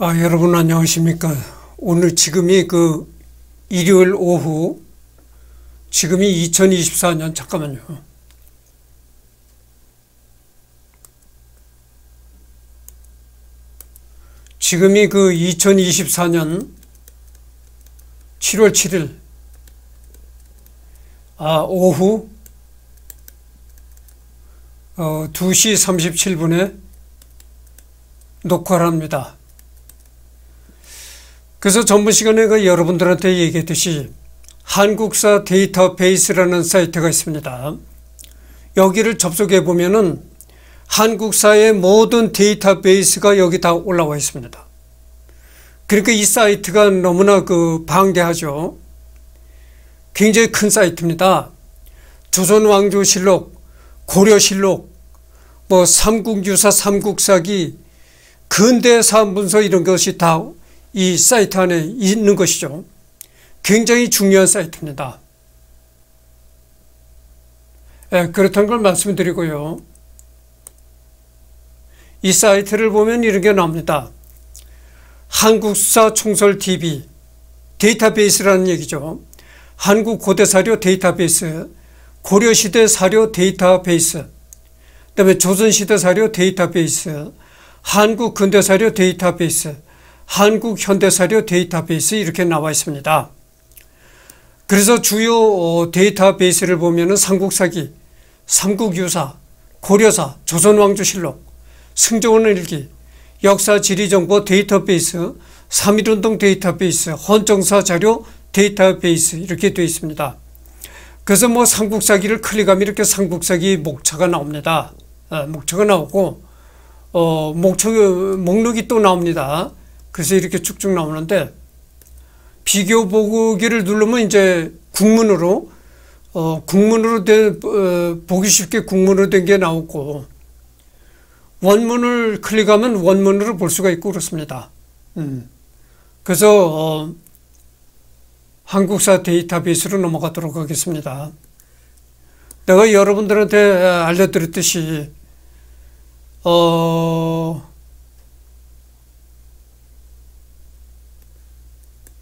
아, 여러분 안녕하십니까. 오늘 지금이 그 일요일 오후, 지금이 2024년, 잠깐만요. 지금이 그 2024년 7월 7일, 아, 오후, 어, 2시 37분에 녹화를 합니다. 그래서 전번 시간에 그 여러분들한테 얘기했듯이 한국사 데이터베이스라는 사이트가 있습니다. 여기를 접속해 보면은 한국사의 모든 데이터베이스가 여기 다 올라와 있습니다. 그러니까 이 사이트가 너무나 그 방대하죠. 굉장히 큰 사이트입니다. 조선왕조실록, 고려실록, 뭐 삼국유사, 삼국사기, 근대사문서 이런 것이 다 이 사이트 안에 있는 것이죠. 굉장히 중요한 사이트입니다. 예, 그렇다는 걸 말씀드리고요. 이 사이트를 보면 이런 게 나옵니다. 한국사 총설 TV 데이터베이스라는 얘기죠. 한국 고대 사료 데이터베이스, 고려시대 사료 데이터베이스, 그 다음에 조선시대 사료 데이터베이스, 한국 근대 사료 데이터베이스, 한국 현대사료 데이터베이스 이렇게 나와 있습니다. 그래서 주요 데이터베이스를 보면 삼국사기, 삼국유사, 고려사, 조선왕조실록, 승정원일기, 역사 지리정보 데이터베이스, 3.1운동 데이터베이스, 헌정사 자료 데이터베이스 이렇게 되어 있습니다. 그래서 뭐 삼국사기를 클릭하면 이렇게 삼국사기 목차가 나옵니다. 아, 목차가 나오고 어, 목차 목록이 또 나옵니다. 그래서 이렇게 쭉쭉 나오는데 비교 보기를 누르면 이제 국문으로 어, 국문으로 된 어, 보기 쉽게 국문으로 된 게 나오고 원문을 클릭하면 원문으로 볼 수가 있고 그렇습니다. 음. 그래서 어, 한국사 데이터베이스로 넘어가도록 하겠습니다. 내가 여러분들한테 알려드렸듯이 어,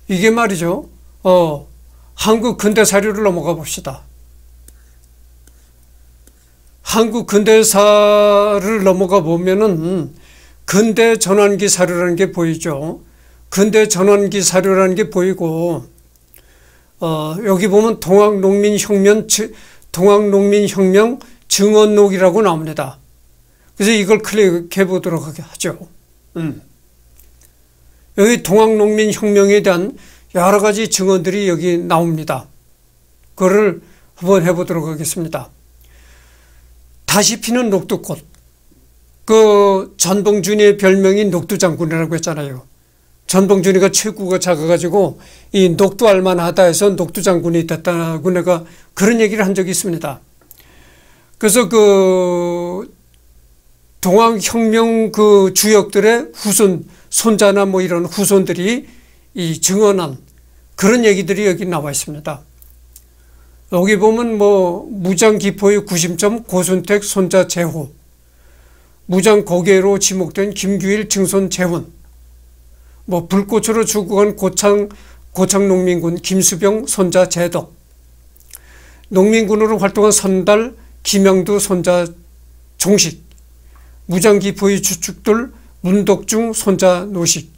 이게 말이죠. 어, 한국 근대 사료를 넘어가 봅시다. 한국 근대사를 넘어가 보면은 근대 전환기 사료라는 게 보이죠. 근대 전환기 사료라는 게 보이고 어, 여기 보면 동학농민혁명 동학농민혁명 증언록이라고 나옵니다. 그래서 이걸 클릭해 보도록 하죠. 음. 여기 동학농민혁명에 대한 여러 가지 증언들이 여기 나옵니다. 그거를 한번 해보도록 하겠습니다. 다시 피는 녹두꽃. 그 전봉준이의 별명이 녹두장군이라고 했잖아요. 전봉준이가 체구가 작아가지고 이 녹두 알만 하다 해서 녹두장군이 됐다고 내가 그런 얘기를 한 적이 있습니다. 그래서 그 동학혁명 그 주역들의 후손, 손자나 뭐 이런 후손들이 이 증언한 그런 얘기들이 여기 나와 있습니다. 여기 보면 뭐 무장기포의 구심점 고순택 손자 재호 무장고개로 지목된 김규일 증손 재훈 뭐 불꽃으로 죽어간 고창 고창농민군 김수병 손자 재덕 농민군으로 활동한 선달 김영두 손자 종식 무장기포의 주축들 문덕중 손자 노식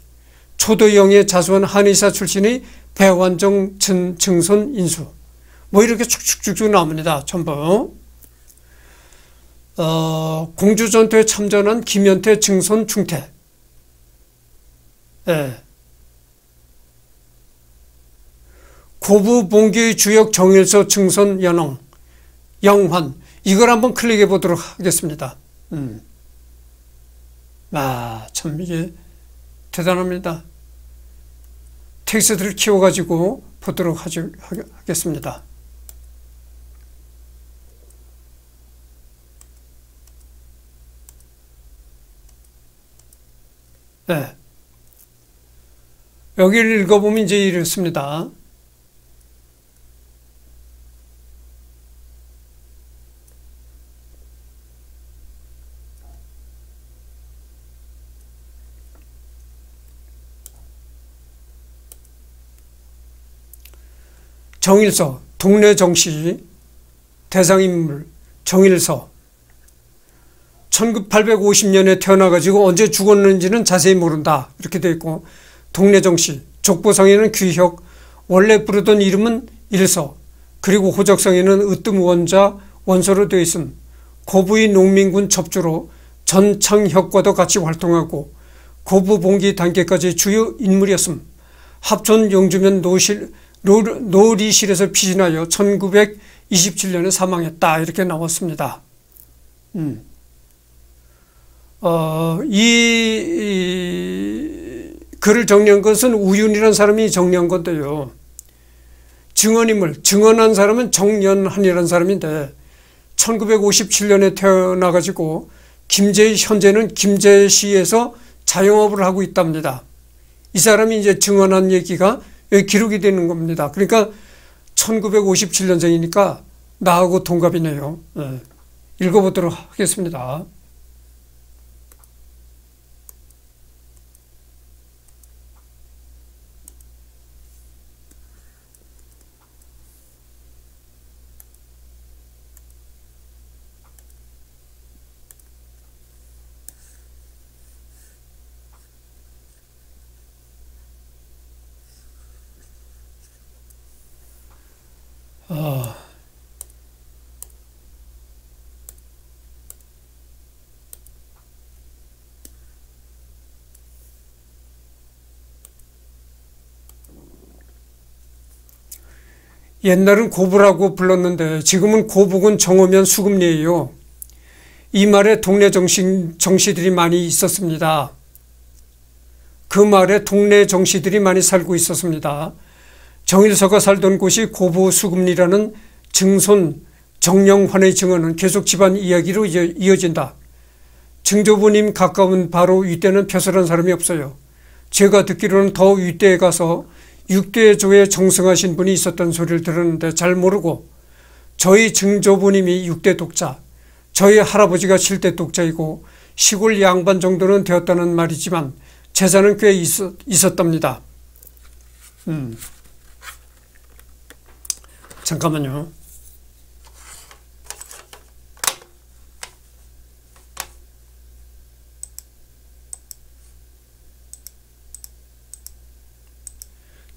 초도영의 자수한 한의사 출신의 배완정 증손 인수 뭐 이렇게 쭉쭉쭉쭉 나옵니다. 전부. 어, 공주전투에 참전한 김연태 증손 충태. 예. 고부 봉기의 주역 정일서 증손 연홍, 영환. 이걸 한번 클릭해 보도록 하겠습니다. 음. 아, 참 이게 대단합니다. 텍스트를 키워가지고 보도록 하겠습니다. 네. 여기를 읽어보면 이제 이렇습니다. 정일서, 동네 정씨, 대상인물, 정일서. 1850년에 태어나가지고 언제 죽었는지는 자세히 모른다. 이렇게 되어 있고, 동네 정씨, 족보상에는 귀혁, 원래 부르던 이름은 일서, 그리고 호적상에는 으뜸 원자 원서로 되어 있음, 고부의 농민군 첩주로 전창혁과도 같이 활동하고 고부 봉기 단계까지 주요 인물이었음. 합천 영주면 노실, 노, 노리실에서 피신하여 1927년에 사망했다. 이렇게 나왔습니다. 음. 어, 이, 이 글을 정리한 것은 우윤이라는 사람이 정리한 건데요. 증언인물, 증언한 사람은 정연한이라는 사람인데 1957년에 태어나가지고 김제 현재는 김제시에서 자영업을 하고 있답니다. 이 사람이 이제 증언한 얘기가 여 기 기록이 되는 겁니다. 그러니까 1957년생이니까 나하고 동갑이네요. 네. 읽어보도록 하겠습니다. 옛날은 고부라고 불렀는데 지금은 고북은 정오면 수금리예요. 이 말에 동네 정신, 정씨들이 많이 있었습니다. 그 말에 동네 정씨들이 많이 살고 있었습니다. 정일서가 살던 곳이 고부 수금리라는 증손 정령환의 증언은 계속 집안 이야기로 이어진다. 증조부님 가까운 바로 윗대는 벼슬한 사람이 없어요. 제가 듣기로는 더 윗대에 가서 육대조에 정승하신 분이 있었던 소리를 들었는데 잘 모르고 저희 증조부님이 육대 독자, 저희 할아버지가 7대 독자이고 시골 양반 정도는 되었다는 말이지만 재산은 꽤 있었, 있었답니다. 음. 잠깐만요.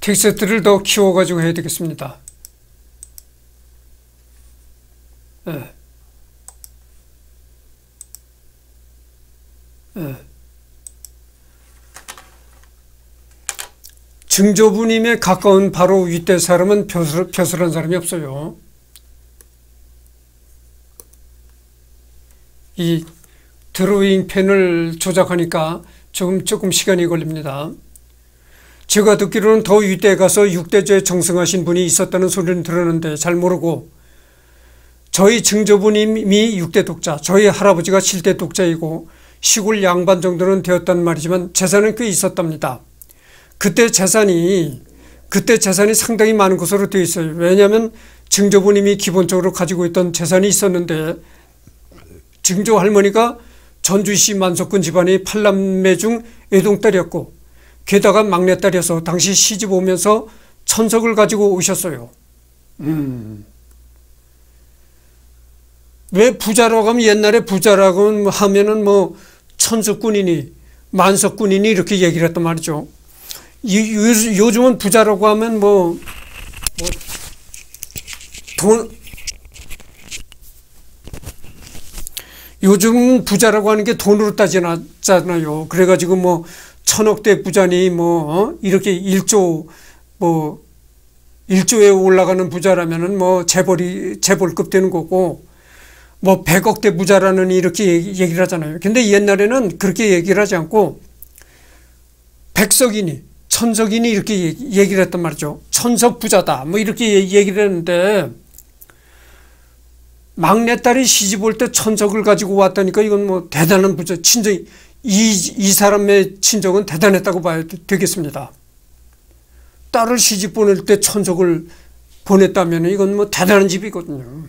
텍스트를 더 키워가지고 해야 되겠습니다. 네. 네. 증조부님에 가까운 바로 윗대 사람은 벼슬, 벼슬한 사람이 없어요. 이 드로잉 펜을 조작하니까 조금 조금 시간이 걸립니다. 제가 듣기로는 더 윗대에 가서 육대조에 정승하신 분이 있었다는 소리는 들었는데 잘 모르고 저희 증조부님이 육대 독자, 저희 할아버지가 7대 독자이고 시골 양반 정도는 되었단 말이지만 재산은 꽤 있었답니다. 그때 재산이 그때 재산이 상당히 많은 것으로 되어 있어요. 왜냐하면 증조부님이 기본적으로 가지고 있던 재산이 있었는데 증조 할머니가 전주시 만석군 집안의 팔남매 중 애동딸이었고 게다가 막내딸이어서 당시 시집 오면서 천석을 가지고 오셨어요. 음. 왜 부자라고 하면 옛날에 부자라고 하면은 뭐 천석군이니 만석군이니 이렇게 얘기를 했단 말이죠. 요즘은 부자라고 하면 뭐, 뭐 돈, 요즘 부자라고 하는 게 돈으로 따지잖아요. 그래가지고 뭐 천억대 부자니 뭐 어? 이렇게 일조 뭐 일조에 올라가는 부자라면은 뭐 재벌이 재벌급 되는 거고 뭐 백억대 부자라는 이렇게 얘기를 하잖아요. 근데 옛날에는 그렇게 얘기를 하지 않고 백석이니 천석이니 이렇게 얘기를 했단 말이죠. 천석 부자다. 뭐 이렇게 얘기를 했는데 막내딸이 시집 올 때 천석을 가지고 왔다니까 이건 뭐 대단한 부자. 친정, 이, 이 사람의 친정은 대단했다고 봐야 되겠습니다. 딸을 시집 보낼 때 천석을 보냈다면 이건 뭐 대단한 집이거든요.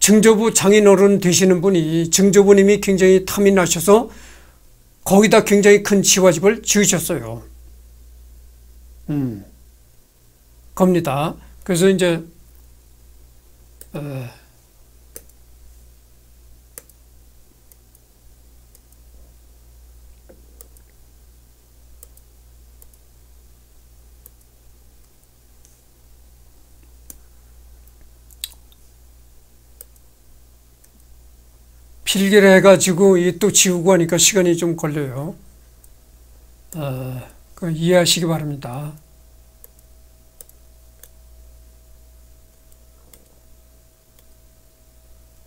증조부 장인어른 되시는 분이 증조부님이 굉장히 탐이 나셔서 거기다 굉장히 큰 지화집을 지으셨어요. 음, 겁니다. 그래서 이제 어, 필기를 해가지고 또 지우고 하니까 시간이 좀 걸려요. 어, 그 이해하시기 바랍니다.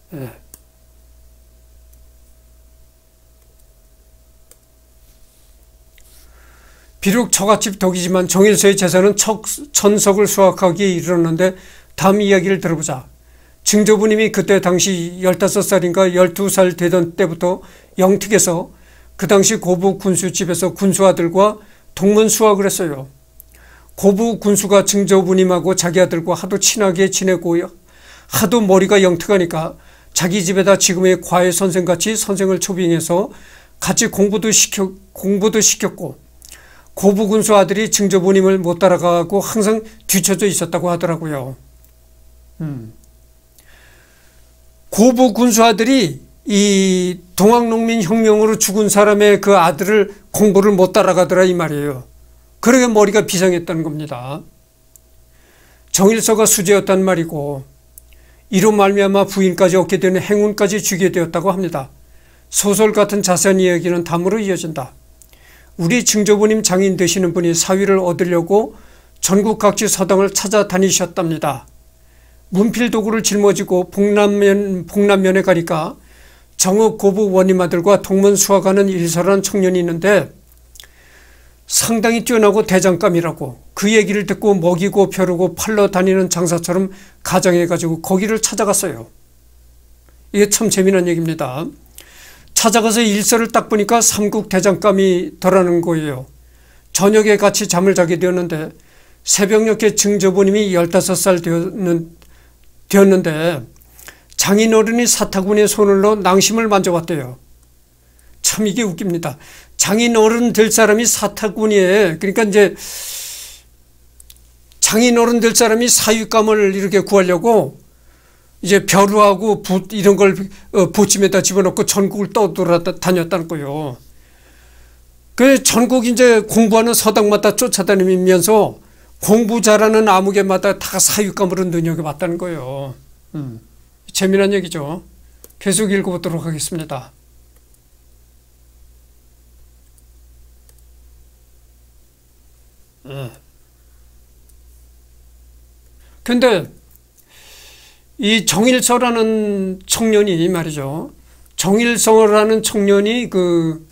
네. 비록 처갓집 덕이지만 정일서의 재산은 천석을 수확하기에 이르렀는데 다음 이야기를 들어보자. 증조부님이 그때 당시 15살인가 12살 되던 때부터 영특에서 그 당시 고부 군수집에서 군수 아들과 동문 수학을 했어요. 고부 군수가 증조부님하고 자기 아들과 하도 친하게 지내고 하도 머리가 영특하니까 자기 집에다 지금의 과외 선생같이 선생을 초빙해서 같이 공부도 시켜, 공부도 시켰고 고부 군수 아들이 증조부님을 못 따라가고 항상 뒤쳐져 있었다고 하더라고요. 음. 고부 군수아들이 이 동학농민 혁명으로 죽은 사람의 그 아들을 공부를 못 따라가더라 이 말이에요. 그러게 머리가 비상했다는 겁니다. 정일서가 수제였단 말이고 이로 말미암아 부인까지 얻게 되는 행운까지 주게 되었다고 합니다. 소설 같은 자세한 이야기는 다음으로 이어진다. 우리 증조부님 장인 되시는 분이 사위를 얻으려고 전국 각지 서당을 찾아다니셨답니다. 문필 도구를 짊어지고 북남면, 북남면에 가니까 정읍 고부 원님아들과 동문 수학하는 일설한 청년이 있는데 상당히 뛰어나고 대장감이라고 그 얘기를 듣고 먹이고 벼르고 팔러 다니는 장사처럼 가정해가지고 거기를 찾아갔어요. 이게 참 재미난 얘기입니다. 찾아가서 일설을 딱 보니까 삼국 대장감이 더라는 거예요. 저녁에 같이 잠을 자게 되었는데 새벽녘에 증조부님이 15살 되었는, 되었는데 장인어른이 사타구니에 손을 넣어 낭심을 만져봤대요. 참 이게 웃깁니다. 장인어른 될 사람이 사타구니에 그러니까 이제 장인어른 될 사람이 사육감을 이렇게 구하려고 이제 벼루하고 붓 이런 걸 어, 보침에다 집어넣고 전국을 떠돌아다녔다는 거요. 그 전국 이제 공부하는 서당마다 쫓아다니면서 공부 잘하는 아무개마다 다 사육감으로 눈여겨봤다는 거예요. 음. 재미난 얘기죠. 계속 읽어보도록 하겠습니다. 예. 근데 이 정일서라는 청년이 말이죠. 정일서라는 청년이 그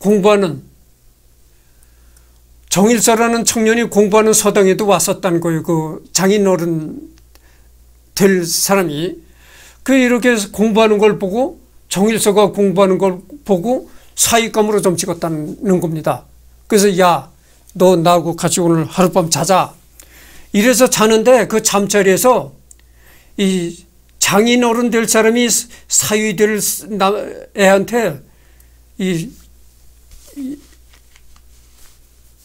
공부하는 정일서라는 청년이 공부하는 서당에도 왔었다는 거예요. 그 장인 어른 될 사람이. 그 이렇게 공부하는 걸 보고 정일서가 공부하는 걸 보고 사익감으로 좀 찍었다는 겁니다. 그래서 야, 너 나하고 같이 오늘 하룻밤 자자. 이래서 자는데 그 잠자리에서 이 장인 어른 될 사람이 사위 될 애한테 이, 이,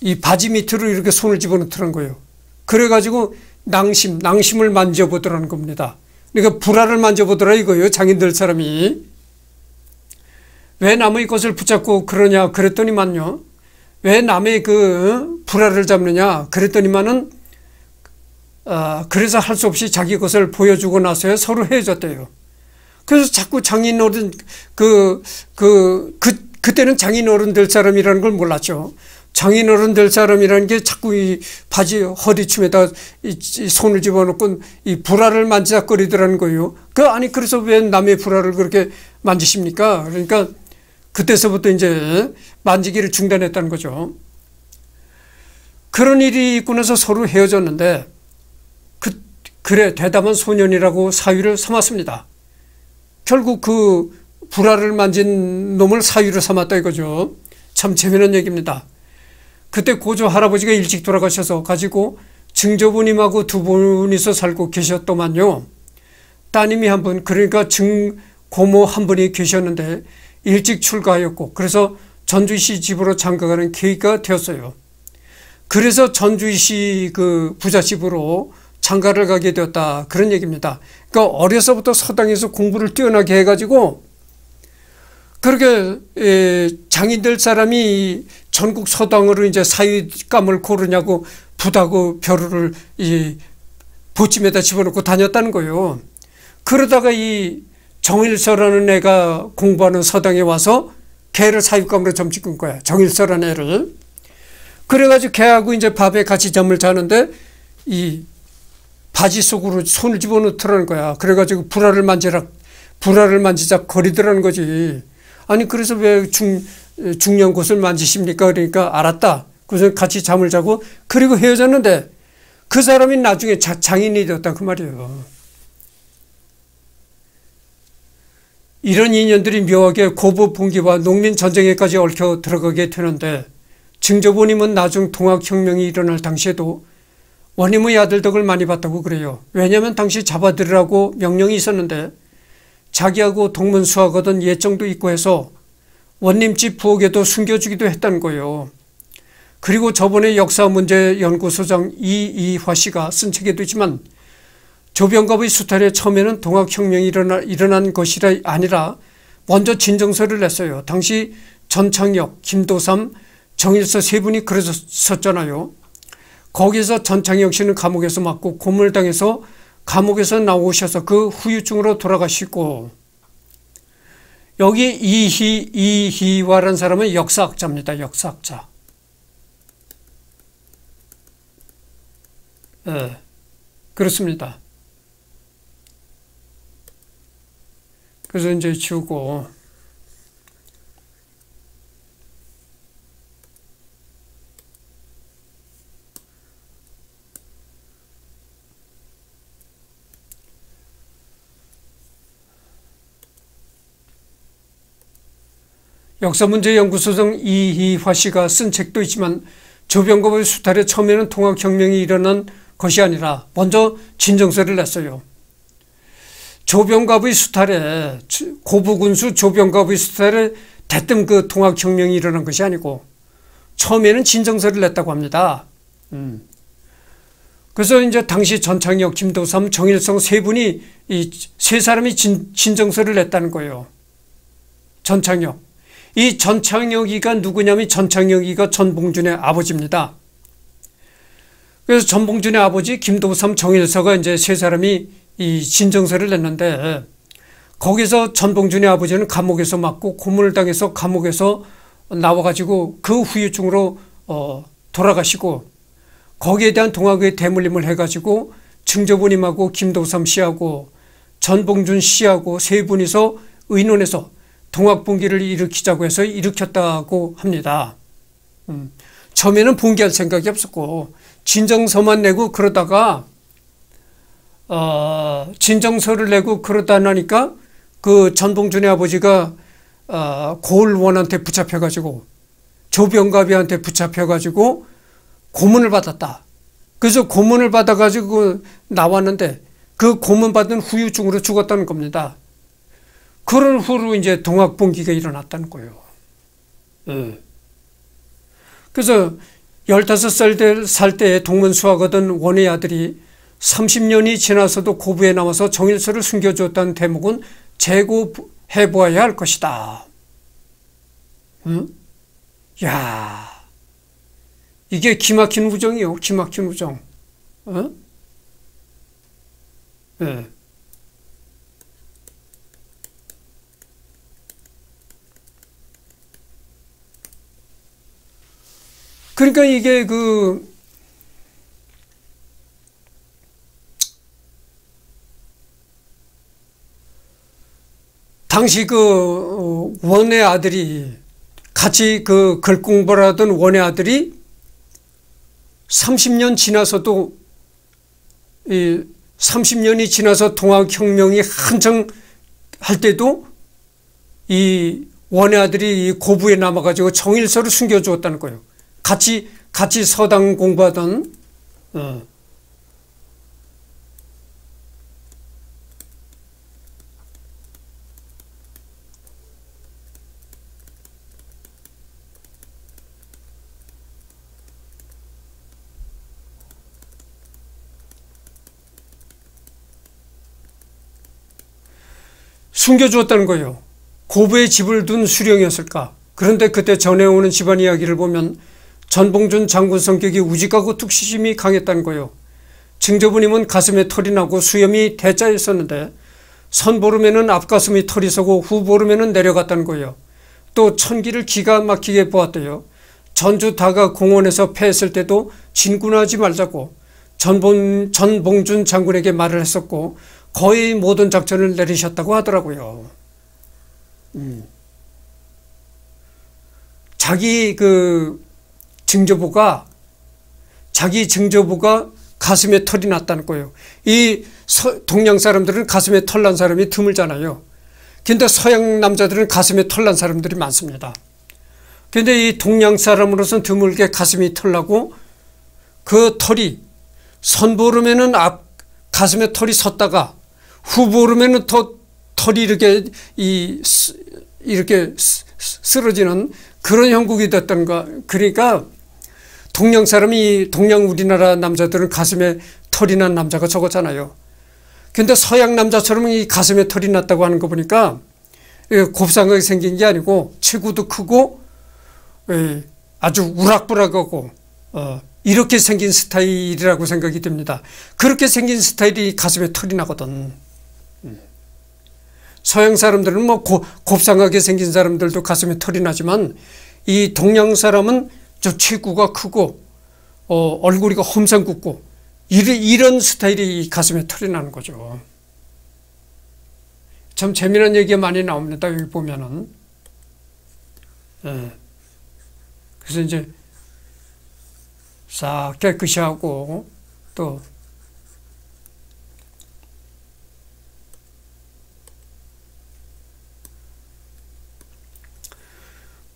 이 바지 밑으로 이렇게 손을 집어넣더란 거예요. 그래가지고 낭심, 낭심을 만져보더라는 겁니다. 그러니까 불화를 만져보더라 이거예요. 장인 될 사람이. 왜 남의 것을 붙잡고 그러냐 그랬더니만요. 왜 남의 그 불화를 잡느냐 그랬더니만은 아, 그래서 할 수 없이 자기 것을 보여주고 나서야 서로 헤어졌대요. 그래서 자꾸 장인 어른 그, 그, 그, 그때는 장인 어른 될 사람이라는 걸 몰랐죠. 장인 어른 될 사람이라는 게 자꾸 이 바지 허리춤에다 이, 이 손을 집어넣고 이 불화를 만지작거리더라는 거예요. 그, 아니, 그래서 왜 남의 불화를 그렇게 만지십니까? 그러니까 그때서부터 이제 만지기를 중단했다는 거죠. 그런 일이 있고 나서 서로 헤어졌는데 그, 그래 대담한 소년이라고 사위를 삼았습니다. 결국 그 불화를 만진 놈을 사위로 삼았다 이거죠. 참 재미난 얘기입니다. 그때 고조 할아버지가 일찍 돌아가셔서 가지고 증조부님하고 두 분이서 살고 계셨더만요. 따님이 한 분, 그러니까 증 고모 한 분이 계셨는데 일찍 출가하였고 그래서 전주시 집으로 장가가는 계기가 되었어요. 그래서 전주시 그 부잣집으로 장가를 가게 되었다. 그런 얘기입니다. 그러니까 어려서부터 서당에서 공부를 뛰어나게 해가지고 그렇게 장인들 사람이 전국 서당으로 이제 사위감을 고르냐고 부다고 벼루를 이 보찜에다 집어넣고 다녔다는 거예요. 그러다가 이 정일서라는 애가 공부하는 서당에 와서 걔를 사육감으로 점찍은 거야. 정일서라는 애를. 그래가지고 걔하고 이제 밥에 같이 잠을 자는데 이 바지 속으로 손을 집어넣더라는 거야. 그래가지고 불화를 만지라, 불화를 만지자 거리더라는 거지. 아니, 그래서 왜 중, 중요한 곳을 만지십니까? 그러니까 알았다. 그래서 같이 잠을 자고 그리고 헤어졌는데 그 사람이 나중에 자, 장인이 되었다. 그 말이에요. 이런 인연들이 묘하게 고부 분기와 농민 전쟁에까지 얽혀 들어가게 되는데 증조부님은 나중 동학혁명이 일어날 당시에도 원님의 아들 덕을 많이 봤다고 그래요. 왜냐하면 당시 잡아들으라고 명령이 있었는데 자기하고 동문수하거든 예정도 있고 해서 원님집 부엌에도 숨겨주기도 했다는 거예요. 그리고 저번에 역사문제연구소장 이이화 씨가 쓴 책에도 있지만 조병갑의 수탈에 처음에는 동학혁명이 일어나, 일어난 것이 아니라 먼저 진정서를 냈어요. 당시 전창혁, 김도삼, 정일서 세 분이 그러셨잖아요. 거기서 전창혁 씨는 감옥에서 맞고 고물당해서 감옥에서 나오셔서 그 후유증으로 돌아가시고 여기 이희, 이희화라는 사람은 역사학자입니다. 역사학자. 네, 그렇습니다. 그래서 이제 지우고 역사문제연구소장 이희화 씨가 쓴 책도 있지만 조병급의 수탈에 처음에는 통합혁명이 일어난 것이 아니라 먼저 진정서를 냈어요. 조병갑의 수탈에 고부군수 조병갑의 수탈에 대뜸 그 통합혁명이 일어난 것이 아니고 처음에는 진정서를 냈다고 합니다. 음. 그래서 이제 당시 전창혁, 김도삼, 정일성 세 분이 이 세 사람이 진, 진정서를 냈다는 거예요. 전창혁. 이 전창혁이가 누구냐면 전창혁이가 전봉준의 아버지입니다. 그래서 전봉준의 아버지 김도삼, 정일서가 이제 세 사람이 이 진정서를 냈는데 거기서 전봉준의 아버지는 감옥에서 맞고 고문을 당해서 감옥에서 나와가지고 그 후유증으로 어 돌아가시고 거기에 대한 동학의 대물림을 해가지고 증조부님하고 김도삼 씨하고 전봉준 씨하고 세 분이서 의논해서 동학분기를 일으키자고 해서 일으켰다고 합니다. 음, 처음에는 분기할 생각이 없었고 진정서만 내고 그러다가 어, 진정서를 내고 그러다 나니까 그 전봉준의 아버지가 어, 고을원한테 붙잡혀가지고 조병갑이한테 붙잡혀가지고 고문을 받았다. 그래서 고문을 받아가지고 나왔는데 그 고문 받은 후유증으로 죽었다는 겁니다. 그런 후로 이제 동학봉기가 일어났다는 거예요. 네. 그래서 15살 살 때에 동문수하거든 원의 아들이 30년이 지나서도 고부에 남아서 정일서를 숨겨주었다는 대목은 재고해 보아야 할 것이다. 응? 야 이게 기막힌 우정이요. 기막힌 우정. 어? 네. 그러니까 이게 그 당시 그 어, 원의 아들이 같이 그 글 공부를 하던 원의 아들이 30년 지나서도 이 30년이 지나서 동학혁명이 한창 할 때도 이 원의 아들이 고부에 남아가지고 정일서를 숨겨주었다는 거예요. 같이 같이 서당 공부하던 어, 숨겨주었다는 거예요. 고부의 집을 둔 수령이었을까? 그런데 그때 전해오는 집안 이야기를 보면 전봉준 장군 성격이 우직하고 특수심이 강했다는 거예요. 증조부님은 가슴에 털이 나고 수염이 대자였었는데 선보름에는 앞가슴이 털이 서고 후보름에는 내려갔다는 거예요. 또 천기를 기가 막히게 보았대요. 전주 다가 공원에서 패했을 때도 진군하지 말자고 전봉, 전봉준 장군에게 말을 했었고 거의 모든 작전을 내리셨다고 하더라고요. 음. 자기 그 증조부가 자기 증조부가 가슴에 털이 났다는 거예요. 이 동양 사람들은 가슴에 털 난 사람이 드물잖아요. 근데 서양 남자들은 가슴에 털 난 사람들이 많습니다. 근데 이 동양 사람으로서는 드물게 가슴이 털나고 그 털이 선보름에는 앞 가슴에 털이 섰다가 후보름에는 더 털이 이렇게 이 이렇게 쓰러지는 그런 형국이 됐던가 그러니까 동양 사람이 동양 우리나라 남자들은 가슴에 털이 난 남자가 적었잖아요. 근데 서양 남자처럼 이 가슴에 털이 났다고 하는 거 보니까 곱상하게 생긴 게 아니고 체구도 크고 아주 우락부락하고 어, 이렇게 생긴 스타일이라고 생각이 됩니다. 그렇게 생긴 스타일이 가슴에 털이 나거든. 음. 서양 사람들은 뭐 곱상하게 생긴 사람들도 가슴에 털이 나지만 이 동양 사람은 저 체구가 크고 어, 얼굴이 험상궂고 이런, 이런 스타일이 가슴에 털이 나는 거죠. 참 재미난 얘기가 많이 나옵니다. 여기 보면은. 예. 그래서 이제 싹 깨끗이 하고 또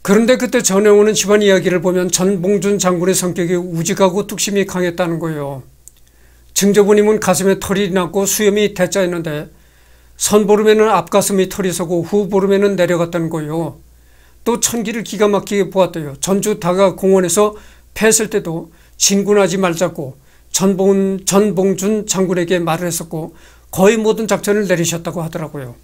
그런데 그때 전해오는 집안 이야기를 보면 전봉준 장군의 성격이 우직하고 뚝심이 강했다는 거예요. 증조부님은 가슴에 털이 났고 수염이 대자였는데 선보름에는 앞가슴이 털이 서고 후보름에는 내려갔다는 거예요. 또 천기를 기가 막히게 보았대요. 전주 다가 공원에서 패했을 때도 진군하지 말자고 전봉, 전봉준 장군에게 말을 했었고 거의 모든 작전을 내리셨다고 하더라고요.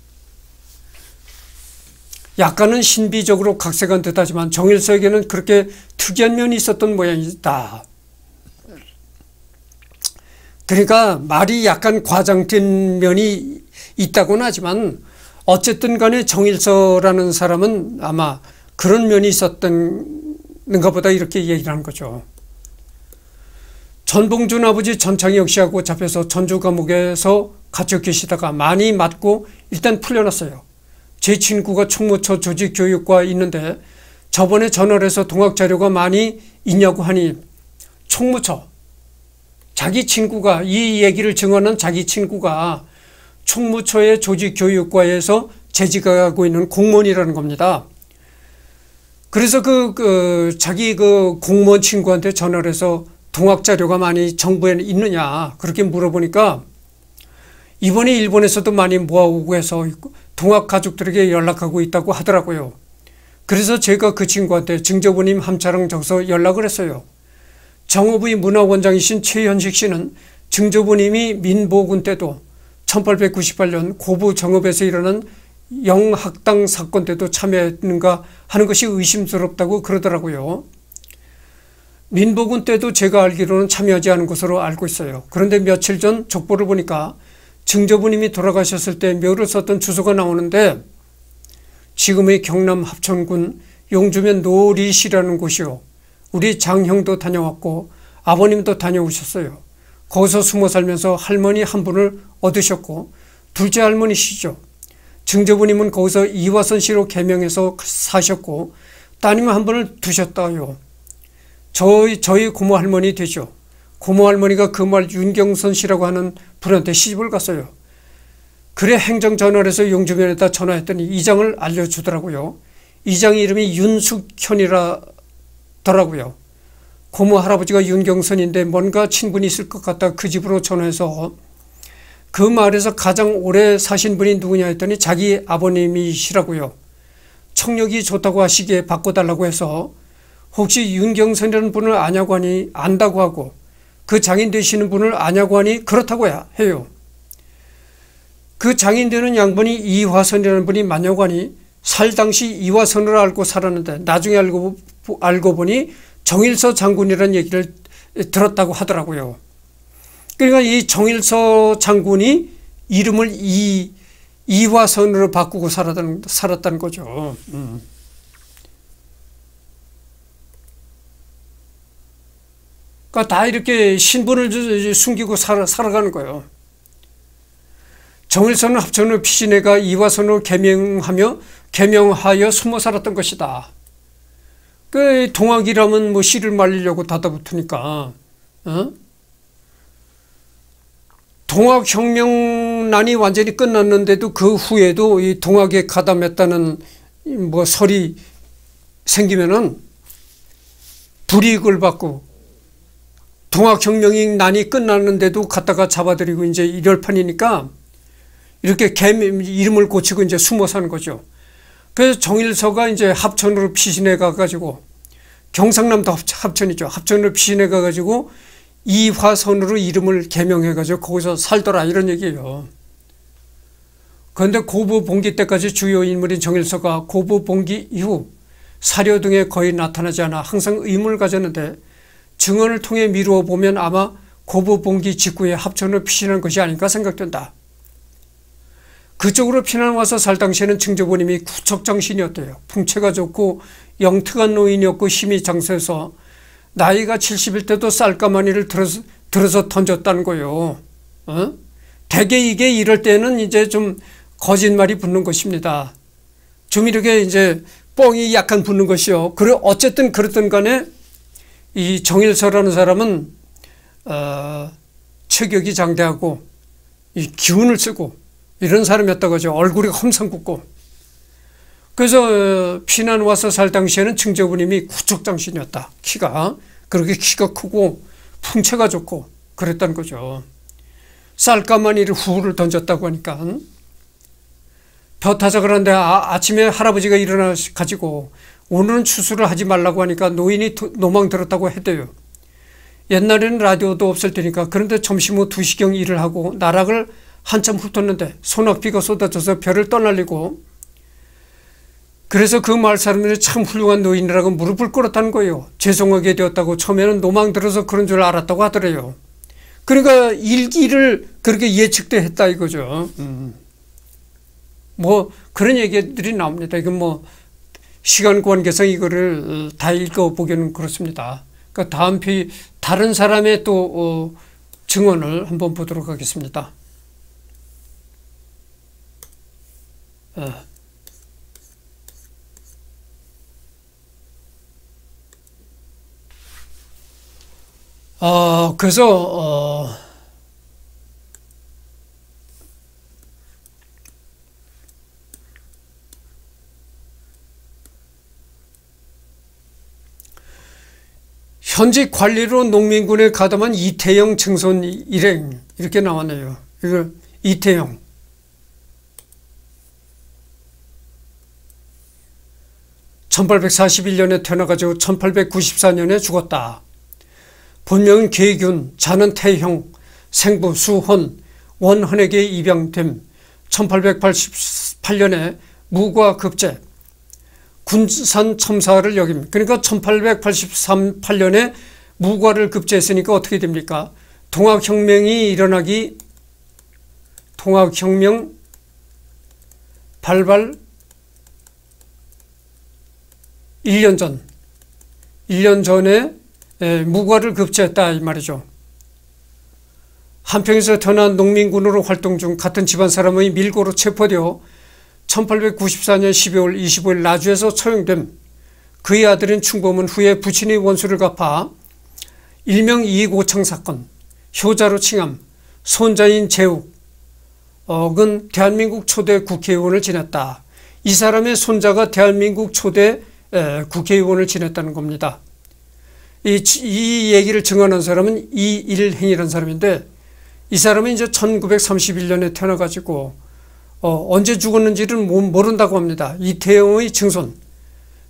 약간은 신비적으로 각색한 듯하지만 정일서에게는 그렇게 특이한 면이 있었던 모양이다. 그러니까 말이 약간 과장된 면이 있다고는 하지만 어쨌든 간에 정일서라는 사람은 아마 그런 면이 있었던가 보다 이렇게 얘기를 하는 거죠. 전봉준 아버지 전창혁 씨하고 잡혀서 전주 감옥에서 갇혀 계시다가 많이 맞고 일단 풀려났어요. 제 친구가 총무처 조직교육과 있는데 저번에 전화를 해서 동학 자료가 많이 있냐고 하니 총무처 자기 친구가 이 얘기를 증언한 자기 친구가 총무처의 조직교육과에서 재직하고 있는 공무원이라는 겁니다. 그래서 그, 그 자기 그 공무원 친구한테 전화를 해서 동학 자료가 많이 정부에 있느냐 그렇게 물어보니까 이번에 일본에서도 많이 모아오고 해서 동학 가족들에게 연락하고 있다고 하더라고요. 그래서 제가 그 친구한테 증조부님 함차랑 적어서 연락을 했어요. 정업의 문화원장이신 최현식 씨는 증조부님이 민보군 때도 1898년 고부 정업에서 일어난 영학당 사건 때도 참여했는가 하는 것이 의심스럽다고 그러더라고요. 민보군 때도 제가 알기로는 참여하지 않은 것으로 알고 있어요. 그런데 며칠 전 족보를 보니까 증조부님이 돌아가셨을 때 묘를 썼던 주소가 나오는데 지금의 경남 합천군 용주면 노리시라는 곳이요. 우리 장형도 다녀왔고 아버님도 다녀오셨어요. 거기서 숨어 살면서 할머니 한 분을 얻으셨고 둘째 할머니시죠. 증조부님은 거기서 이화선 씨로 개명해서 사셨고 따님 한 분을 두셨다요. 저희, 저희 고모 할머니 되죠. 고모 할머니가 그 말 윤경선 씨라고 하는 분한테 시집을 갔어요. 그래 행정전화를 해서 용주면에다 전화했더니 이장을 알려주더라고요. 이장 이름이 윤숙현이라더라고요. 고모 할아버지가 윤경선인데 뭔가 친분이 있을 것 같다 그 집으로 전화해서 그 마을에서 가장 오래 사신 분이 누구냐 했더니 자기 아버님이시라고요. 청력이 좋다고 하시기에 바꿔달라고 해서 혹시 윤경선이라는 분을 아냐고 하니 안다고 하고 그 장인 되시는 분을 아냐고 하니 그렇다고 해요. 그 장인 되는 양반이 이화선이라는 분이 만여관이 살 당시 이화선을 알고 살았는데 나중에 알고, 알고 보니 정일서 장군이라는 얘기를 들었다고 하더라고요. 그러니까 이 정일서 장군이 이름을 이, 이화선으로 바꾸고 살았다는, 살았다는 거죠. 음. 그러니까 다 이렇게 신분을 숨기고 살아, 살아 가는 거예요. 정일선은 합천을 피신해가 이화선을 개명하며 개명하여 숨어 살았던 것이다. 그 동학이라면 뭐 씨를 말리려고 닫아붙으니까 어? 동학혁명난이 완전히 끝났는데도 그 후에도 이 동학에 가담했다는 뭐 설이 생기면은 불이익을 받고 동학혁명이 난이 끝났는데도 갖다가 잡아들이고 이제 이럴 판이니까 이렇게 개 이름을 고치고 이제 숨어 사는 거죠. 그래서 정일서가 이제 합천으로 피신해 가가지고 경상남도 합천이죠. 합천으로 피신해 가가지고 이화선으로 이름을 개명해 가지고 거기서 살더라 이런 얘기예요. 그런데 고부 봉기 때까지 주요 인물인 정일서가 고부 봉기 이후 사료 등에 거의 나타나지 않아 항상 의문을 가졌는데 증언을 통해 미루어 보면 아마 고부봉기 직후에 합천을 피신한 것이 아닌가 생각된다. 그쪽으로 피난 와서 살 당시에는 증조부님이 구척장신이었대요. 풍채가 좋고 영특한 노인이었고 힘이 장세서 나이가 70일 때도 쌀가마니를 들어서, 들어서 던졌다는 거예요. 어? 대개 이게 이럴 때는 이제 좀 거짓말이 붙는 것입니다. 좀 이렇게 이제 뻥이 약간 붙는 것이요. 그래 어쨌든 그렇든 간에 이 정일서라는 사람은 어, 체격이 장대하고 이 기운을 쓰고 이런 사람이었다고 하죠. 얼굴이 험상궂고 그래서 어, 피난 와서 살 당시에는 증조부님이 구척장신이었다. 키가 그렇게 키가 크고 풍채가 좋고 그랬다는 거죠. 쌀가마니를 후를 던졌다고 하니까 벼 타자 그러는데 아, 침에 할아버지가 일어나 가지고 오늘은 추수를 하지 말라고 하니까 노인이 노망 들었다고 했대요. 옛날에는 라디오도 없을 테니까 그런데 점심 후 2시경 일을 하고 나락을 한참 훑었는데 소낙비가 쏟아져서 별을 떠날리고 그래서 그 마을 사람들이 참 훌륭한 노인이라고 무릎을 꿇었다는 거예요. 죄송하게 되었다고 처음에는 노망 들어서 그런 줄 알았다고 하더래요. 그러니까 일기를 그렇게 예측도 했다 이거죠. 음. 뭐 그런 얘기들이 나옵니다. 이건 뭐 시간 관계상 이거를 어, 다 읽어보기는 그렇습니다. 그러니까 다음 피 다른 사람의 또 어, 증언을 한번 보도록 하겠습니다. 어. 어, 그래서 어, 현직 관리로 농민군에 가담한 이태영 증손 일행 이렇게 나왔네요. 이거 이태영. (1841년에) 태어나가지고 (1894년에) 죽었다. 본명은 계균, 자는 태형, 생부 수헌, 원헌에게 입양됨. 1888년에 무과급제, 군산 첨사를 여깁니다. 그러니까 1883년에 무과를 급제했으니까 어떻게 됩니까? 동학혁명이 일어나기 동학혁명 발발 1년 전 1년 전에 무과를 급제했다 이 말이죠. 한평에서 태어난 농민군으로 활동 중 같은 집안 사람의 밀고로 체포되어 1894년 12월 25일 나주에서 처형된 그의 아들인 충범은 후에 부친의 원수를 갚아 일명 이고창 사건, 효자로 칭함, 손자인 재욱, 은 대한민국 초대 국회의원을 지냈다. 이 사람의 손자가 대한민국 초대 국회의원을 지냈다는 겁니다. 이, 이 얘기를 증언한 사람은 이일행이라는 사람인데 이 사람은 이제 1931년에 태어나가지고 어, 언제 죽었는지를 모른다고 합니다. 이태영의 증손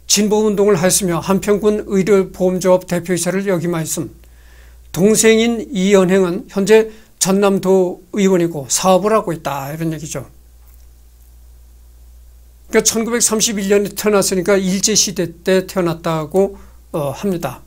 진보운동을 하였으며 한평군 의료보험조합 대표이사를 역임하였음. 동생인 이연행은 현재 전남도 의원이고 사업을 하고 있다 이런 얘기죠. 그러니까 1931년에 태어났으니까 일제시대 때 태어났다고 어, 합니다.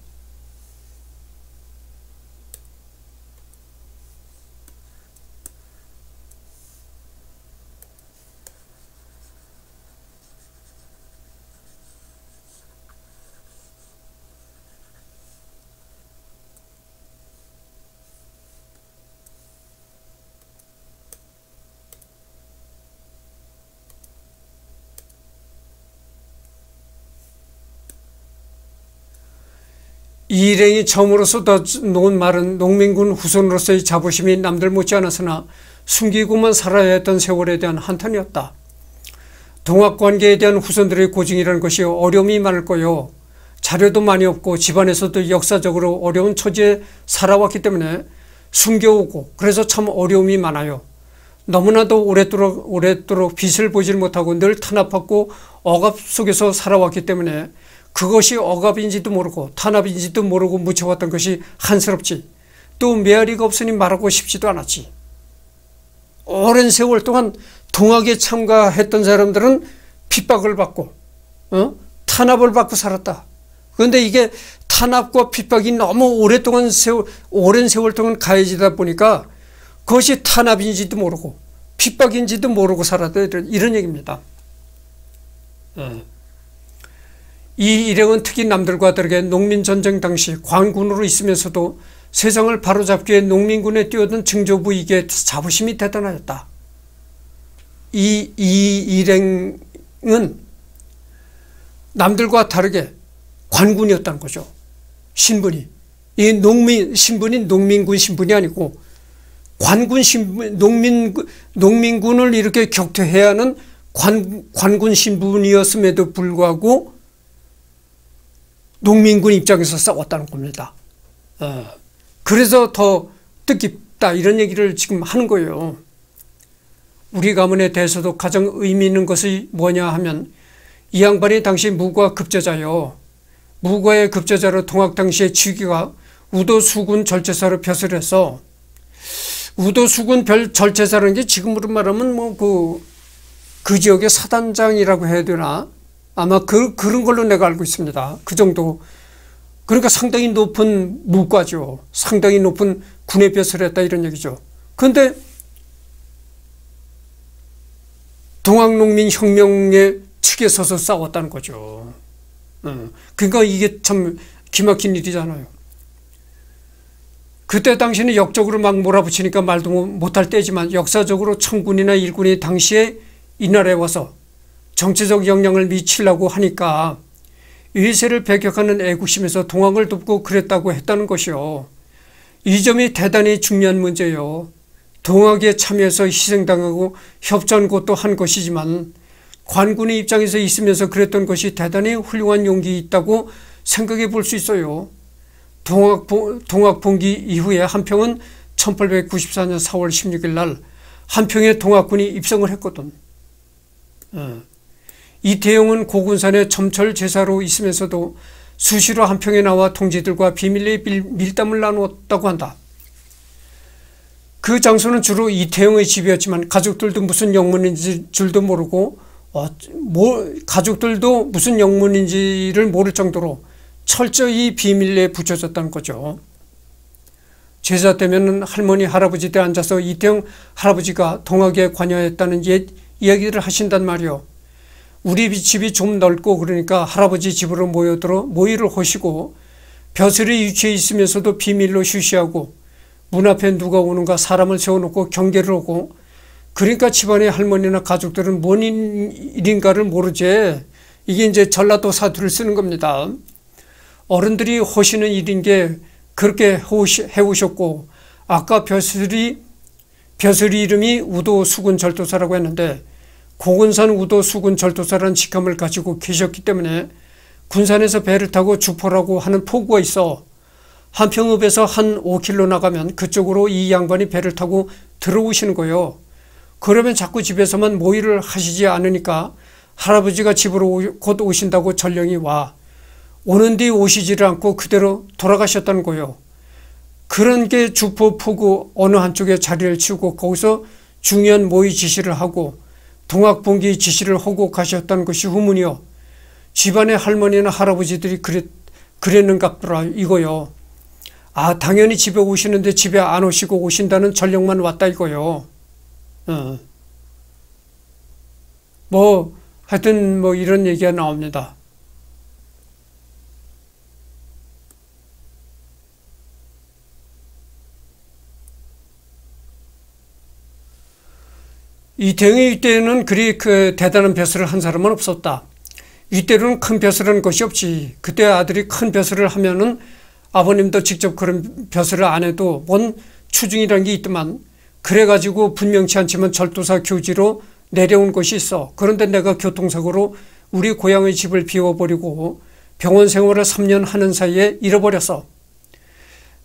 이 일행이 처음으로 쏟아놓은 말은 농민군 후손으로서의 자부심이 남들 못지않았으나 숨기고만 살아야 했던 세월에 대한 한탄이었다. 동학관계에 대한 후손들의 고증이라는 것이 어려움이 많을 거요. 자료도 많이 없고 집안에서도 역사적으로 어려운 처지에 살아왔기 때문에 숨겨오고 그래서 참 어려움이 많아요. 너무나도 오랫도록 오랫도록 빛을 보질 못하고 늘 탄압받고 억압 속에서 살아왔기 때문에 그것이 억압인지도 모르고 탄압인지도 모르고 묻혀왔던 것이 한스럽지 또 메아리가 없으니 말하고 싶지도 않았지 오랜 세월 동안 동학에 참가했던 사람들은 핍박을 받고 어? 탄압을 받고 살았다 그런데 이게 탄압과 핍박이 너무 오랫동안 세월, 오랜 세월 동안 가해지다 보니까 그것이 탄압인지도 모르고 핍박인지도 모르고 살았다 이런 얘기입니다. 어. 이 일행은 특히 남들과 다르게 농민전쟁 당시 관군으로 있으면서도 세상을 바로잡기 위해 농민군에 뛰어든 증조부에게 자부심이 대단하였다. 이, 이 일행은 남들과 다르게 관군이었다는 거죠. 신분이. 이 농민, 신분이 농민군 신분이 아니고 관군 신분, 농민, 농민군을 이렇게 격퇴해야 하는 관, 관군 신분이었음에도 불구하고 농민군 입장에서 싸웠다는 겁니다. 어, 그래서 더 뜻깊다 이런 얘기를 지금 하는 거예요. 우리 가문에 대해서도 가장 의미 있는 것이 뭐냐 하면 이 양반이 당시 무과 급제자요. 무과의 급제자로 통학 당시에 취기가 우도수군 절제사로 벼슬 해서 우도수군 별 절제사라는 게 지금으로 말하면 뭐 그, 그 지역의 사단장이라고 해야 되나 아마 그, 그런 걸로 내가 알고 있습니다. 그 정도. 그러니까 상당히 높은 무과죠. 상당히 높은 군의 벼슬 했다 이런 얘기죠. 그런데 동학농민혁명의 측에 서서 싸웠다는 거죠. 어. 그러니까 이게 참 기막힌 일이잖아요. 그때 당시는 역적으로 막 몰아붙이니까 말도 못할 때지만 역사적으로 청군이나 일군이 당시에 이 나라에 와서 정치적 영향을 미치려고 하니까 위세를 배격하는 애국심에서 동학을 돕고 그랬다고 했다는 것이요. 이 점이 대단히 중요한 문제요. 동학에 참여해서 희생당하고 협전 것도 한 것이지만 관군의 입장에서 있으면서 그랬던 것이 대단히 훌륭한 용기 있다고 생각해 볼 수 있어요. 동학, 동학봉기 이후에 한평은 1894년 4월 16일 날 한평에 동학군이 입성을 했거든. 어. 이태용은 고군산의 점철 제사로 있으면서도 수시로 한평에 나와 동지들과 비밀리에 밀담을 나누었다고 한다. 그 장소는 주로 이태용의 집이었지만 가족들도 무슨 영문인지 줄도 모르고 어, 뭐, 가족들도 무슨 영문인지를 모를 정도로 철저히 비밀리에 붙여졌다는 거죠. 제사 때면 할머니 할아버지 때 앉아서 이태용 할아버지가 동학에 관여했다는 옛 이야기를 하신단 말이요. 우리 집이 좀 넓고 그러니까 할아버지 집으로 모여들어 모의를 하시고 벼슬이 위치해 있으면서도 비밀로 휴시하고 문 앞에 누가 오는가 사람을 세워놓고 경계를 하고 그러니까 집안의 할머니나 가족들은 뭔 일인가를 모르지 이게 이제 전라도 사투를 쓰는 겁니다. 어른들이 하시는 일인 게 그렇게 해오셨고 아까 벼슬이 벼슬이 이름이 우도 수군 절도사라고 했는데 고군산 우도 수군 절도사라는 직함을 가지고 계셨기 때문에 군산에서 배를 타고 주포라고 하는 포구가 있어 한평읍에서 한 5km 나가면 그쪽으로 이 양반이 배를 타고 들어오시는 거예요. 그러면 자꾸 집에서만 모의를 하시지 않으니까 할아버지가 집으로 곧 오신다고 전령이 와. 오는 뒤 오시지를 않고 그대로 돌아가셨다는 거예요. 그런 게 주포 포구 어느 한쪽에 자리를 치우고 거기서 중요한 모의 지시를 하고 동학봉기 지시를 하고 가셨다는 것이 후문이요. 집안의 할머니나 할아버지들이 그랬, 그랬는갑더라 이거요. 아 당연히 집에 오시는데 집에 안 오시고 오신다는 전력만 왔다 이거요. 어. 뭐 하여튼 뭐 이런 얘기가 나옵니다. 이태영이 이때는 그리 그 대단한 벼슬을 한 사람은 없었다. 이때로는 큰 벼슬은 것이 없지. 그때 아들이 큰 벼슬을 하면은 아버님도 직접 그런 벼슬을 안 해도 뭔 추중이라는 게 있더만 그래가지고 분명치 않지만 절도사 교지로 내려온 것이 있어. 그런데 내가 교통사고로 우리 고향의 집을 비워버리고 병원 생활을 3년 하는 사이에 잃어버렸어.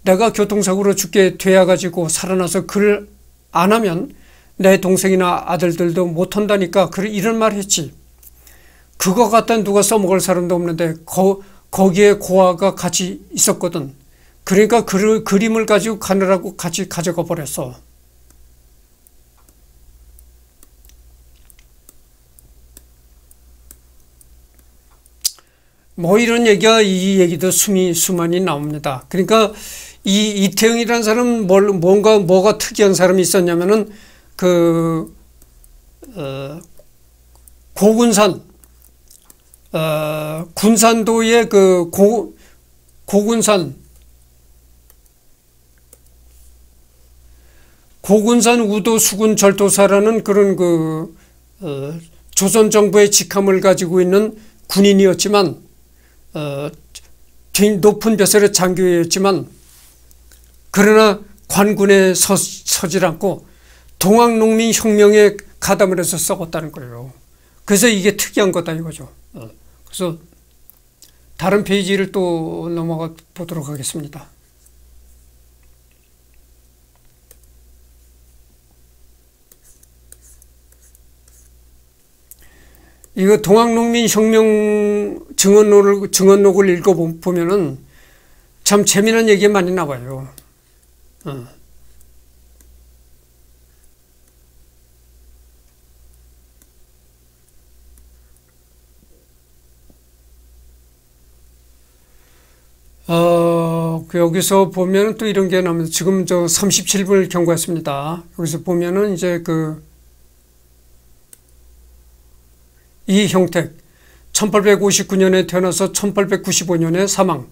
내가 교통사고로 죽게 되어가지고 살아나서 글을 안 하면 내 동생이나 아들들도 못한다니까 이런 말 했지. 그거 갖다 누가 써먹을 사람도 없는데 거, 거기에 고아가 같이 있었거든. 그러니까 그, 그림을 가지고 가느라고 같이 가져가 버렸어. 뭐 이런 얘기가 이 얘기도 수미 수많이 나옵니다. 그러니까 이 이태영이라는 사람은 뭘, 뭔가 뭐가 특이한 사람이 있었냐면은 그 어, 고군산 어, 군산도의 그 고, 고군산 고군산 우도 수군 절도사라는 그런 그 어, 조선 정부의 직함을 가지고 있는 군인이었지만 어, 높은 벼슬의 장교였지만 그러나 관군에 서, 서질 않고 동학농민혁명에 가담을 해서 썩었다는 거예요. 그래서 이게 특이한 거다 이거죠. 어. 그래서 다른 페이지를 또 넘어가 보도록 하겠습니다. 이거 동학농민혁명 증언록을, 증언록을 읽어보면은 참 재미난 얘기 많이 나와요. 어. 어, 그 여기서 보면 또 이런 게 나옵니다. 지금 저 37분을 경고했습니다. 여기서 보면은 이제 그, 이형택, 1859년에 태어나서 1895년에 사망,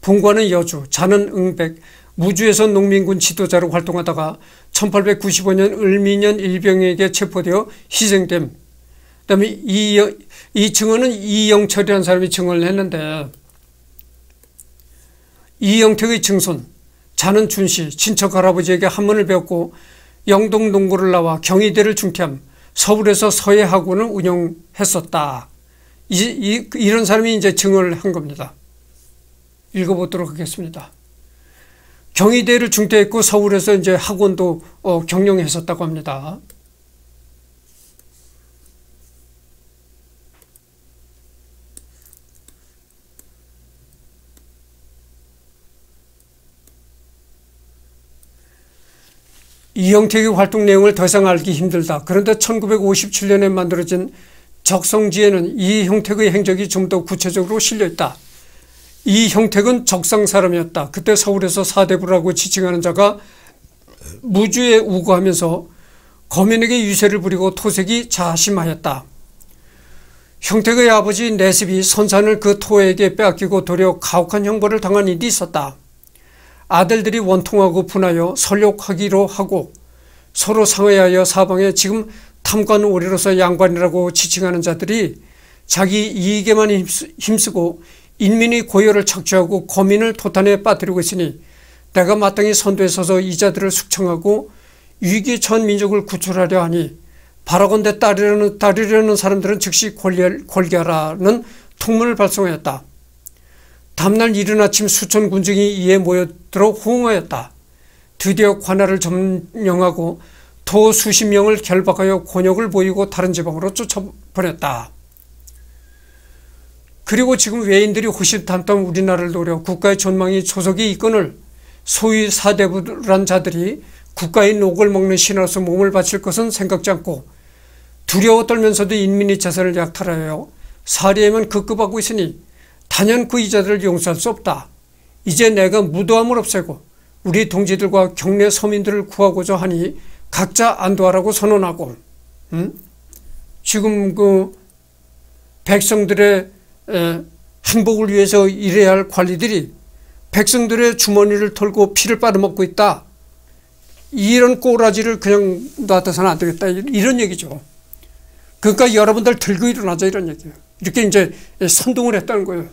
본관은 여주, 자는 응백, 무주에서 농민군 지도자로 활동하다가 1895년 을미년 일병에게 체포되어 희생됨. 그 다음에 이, 이 증언은 이영철이라는 사람이 증언을 했는데, 이영택의 증손 자는 준씨 친척 할아버지에게 한문을 배웠고 영동 농구를 나와 경희대를 중퇴함 서울에서 서예학원을 운영했었다. 이, 이, 이런 사람이 이제 증언을 한 겁니다. 읽어보도록 하겠습니다. 경희대를 중퇴했고 서울에서 이제 학원도 어, 경영했었다고 합니다. 이영택의 활동 내용을 더 이상 알기 힘들다. 그런데 1957년에 만들어진 적성지에는 이 형택의 행적이 좀 더 구체적으로 실려 있다. 이 형택은 적상 사람이었다. 그때 서울에서 사대부라고 지칭하는 자가 무주에 우거하면서 거민에게 유세를 부리고 토색이 자심하였다. 형택의 아버지 내습이 선산을 그 토에게 빼앗기고 도려 가혹한 형벌을 당한 일이 있었다. 아들들이 원통하고 분하여 설욕하기로 하고 서로 상회하여 사방에 지금 탐관 오리로서 양반이라고 지칭하는 자들이 자기 이익에만 힘쓰고 인민의 고열을 착취하고 거민을 토탄에 빠뜨리고 있으니 내가 마땅히 선두에 서서 이 자들을 숙청하고 위기 전 민족을 구출하려 하니 바라건대 따르려는, 따르려는 사람들은 즉시 골개하라는 통문을 발송하였다. 다음날 이른 아침 수천 군중이 이에 모여들어 호응하였다. 드디어 관할을 점령하고 도 수십 명을 결박하여 곤욕을 보이고 다른 지방으로 쫓아보냈다. 그리고 지금 외인들이 호시탐탐 우리나라를 노려 국가의 전망이 조속히 이끈을 소위 사대부란 자들이 국가의 녹을 먹는 신하로서 몸을 바칠 것은 생각지 않고 두려워 떨면서도 인민의 재산을 약탈하여 살해하면 급급하고 있으니 단연 그 이자들을 용서할 수 없다. 이제 내가 무도함을 없애고 우리 동지들과 경내 서민들을 구하고자 하니 각자 안도하라고 선언하고 음? 지금 그 백성들의 행복을 위해서 일해야 할 관리들이 백성들의 주머니를 털고 피를 빨아먹고 있다. 이런 꼬라지를 그냥 놔둬서는 안 되겠다. 이런 얘기죠. 그러니까 여러분들 들고 일어나자 이런 얘기예요. 이렇게 이제 선동을 했다는 거예요.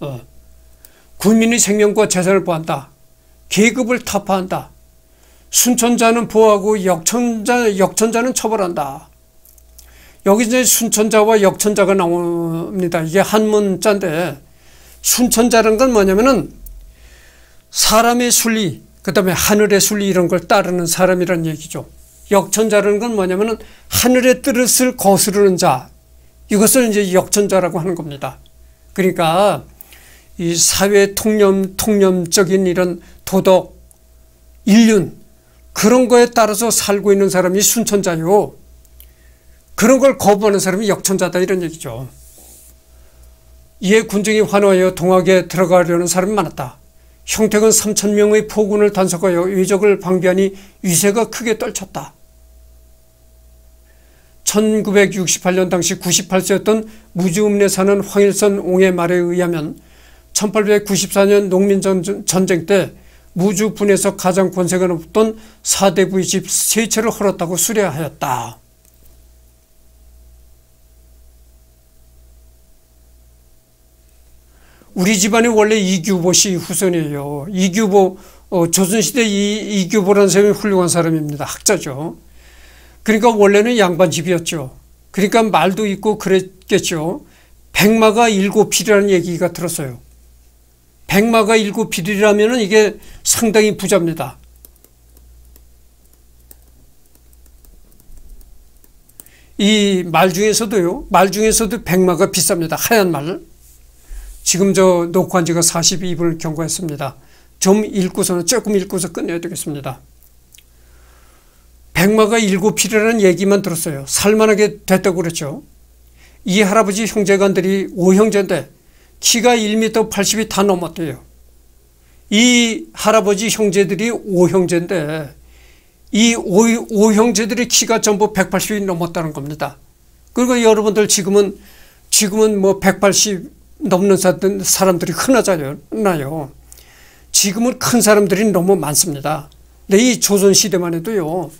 어. 국민의 생명과 재산을 보한다. 계급을 타파한다. 순천자는 보호하고 역천자, 역천자는 처벌한다. 여기 이제 순천자와 역천자가 나옵니다. 이게 한문자인데 순천자라는 건 뭐냐면은 사람의 순리, 그 다음에 하늘의 순리 이런 걸 따르는 사람이란 얘기죠. 역천자라는 건 뭐냐면은 하늘의 뜻을 거스르는 자. 이것을 이제 역천자라고 하는 겁니다. 그러니까 이 사회 통념, 통념적인 이런 도덕, 인륜, 그런 거에 따라서 살고 있는 사람이 순천자요. 그런 걸 거부하는 사람이 역천자다 이런 얘기죠. 이에 군중이 환호하여 동학에 들어가려는 사람이 많았다. 형택은 3천 명의 포군을 단속하여 외적을 방비하니 위세가 크게 떨쳤다. 1968년 당시 98세였던 무주읍내 사는 황일선 옹의 말에 의하면 1894년 농민전쟁 때 무주 분에서 가장 권세가 높던 사대부의 집 세 채를 헐었다고 수려하였다. 우리 집안이 원래 이규보 씨 후손이에요. 이규보 어, 조선시대 이, 이규보라는 사람이 훌륭한 사람입니다. 학자죠. 그러니까 원래는 양반 집이었죠. 그러니까 말도 있고 그랬겠죠. 백마가 일곱 필이라는 얘기가 들었어요. 백마가 일곱 필이라면 이게 상당히 부자입니다. 이 말 중에서도요, 말 중에서도 백마가 비쌉니다. 하얀 말. 지금 저 녹화한 지가 42분을 경과했습니다. 좀 읽고서는 조금 읽고서 끝내야 되겠습니다. 백마가 일곱 필이라는 얘기만 들었어요. 살만하게 됐다고 그랬죠. 이 할아버지 형제간들이 5형제인데 키가 1m 80이 다 넘었대요. 이 할아버지 형제들이 5형제인데 이 5, 형제들의 키가 전부 180이 넘었다는 겁니다. 그리고 여러분들 지금은 지금은 뭐 180 넘는 사람들이 흔하잖아요. 지금은 큰 사람들이 너무 많습니다. 근데 이 조선시대만 해도요.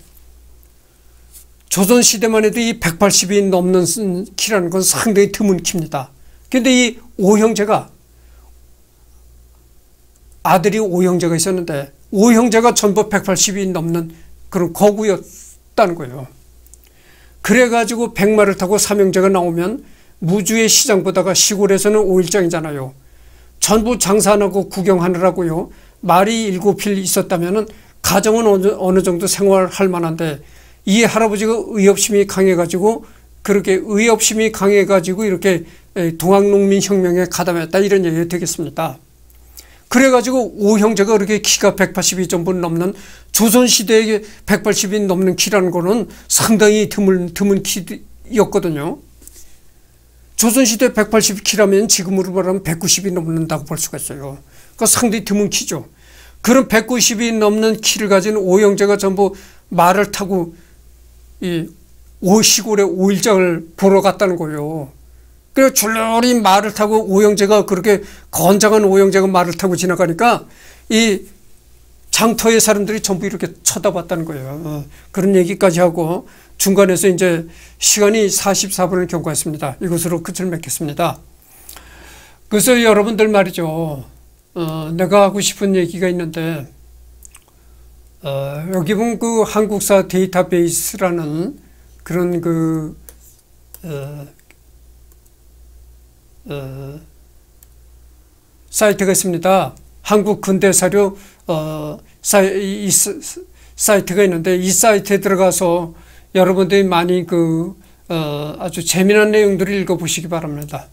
조선시대만 해도 이 180이 넘는 키라는 건 상당히 드문 키입니다. 근데 이 오형제가 아들이 오형제가 있었는데 오형제가 전부 180이 넘는 그런 거구였다는 거예요. 그래가지고 백마를 타고 삼형제가 나오면 무주의 시장 보다가 시골에서는 5일장이잖아요. 전부 장사하고 구경하느라고요. 말이 일곱 필 있었다면 가정은 어느 정도 생활할 만한데 이 할아버지가 의협심이 강해가지고 그렇게 의협심이 강해가지고 이렇게 동학농민혁명에 가담했다 이런 얘기가 되겠습니다. 그래가지고 오 형제가 그렇게 키가 180이 전부 넘는 조선시대에 180이 넘는 키라는 거는 상당히 드문, 드문 키였거든요. 조선시대 180키라면 지금으로 말하면 190이 넘는다고 볼 수가 있어요. 그 상당히 드문 키죠. 그런 190이 넘는 키를 가진 오형제가 전부 말을 타고 이 오시골의 오일장을 보러 갔다는 거예요. 그래 줄줄이 말을 타고 오형제가 그렇게 건장한 오형제가 말을 타고 지나가니까 이 장터의 사람들이 전부 이렇게 쳐다봤다는 거예요. 어, 그런 얘기까지 하고 중간에서 이제 시간이 44분을 경과했습니다. 이것으로 끝을 맺겠습니다. 그래서 여러분들 말이죠. 어, 내가 하고 싶은 얘기가 있는데 어, 여기 보면 그 한국사 데이터베이스라는 그런 그 어, 어, 사이트가 있습니다. 한국 근대 사료 어, 사이, 이, 사이트가 있는데 이 사이트에 들어가서 여러분들이 많이 그 어, 아주 재미난 내용들을 읽어보시기 바랍니다.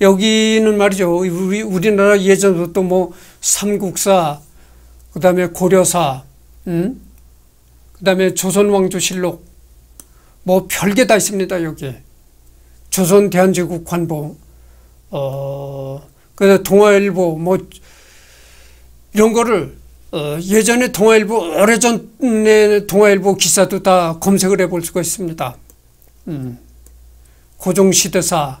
여기는 말이죠. 우리, 우리나라 예전부터 뭐 삼국사, 그 다음에 고려사, 음? 그 다음에 조선왕조실록, 뭐 별게 다 있습니다, 여기. 조선 대한제국 관보, 어, 그 동아일보, 뭐, 이런 거를, 어, 예전에 동아일보, 오래전에 동아일보 기사도 다 검색을 해볼 수가 있습니다. 음, 고종시대사,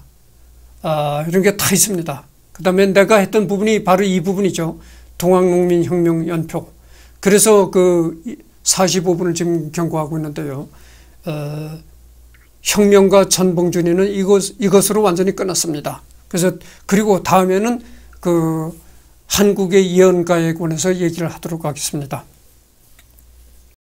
아, 이런 게 다 있습니다. 그 다음에 내가 했던 부분이 바로 이 부분이죠. 동학농민혁명 연표. 그래서 그 45분을 지금 경고하고 있는데요. 어, 혁명가 전봉준이는 이것, 이것으로 완전히 끝났습니다. 그래서 그리고 다음에는 그 한국의 예언가에 관해서 얘기를 하도록 하겠습니다.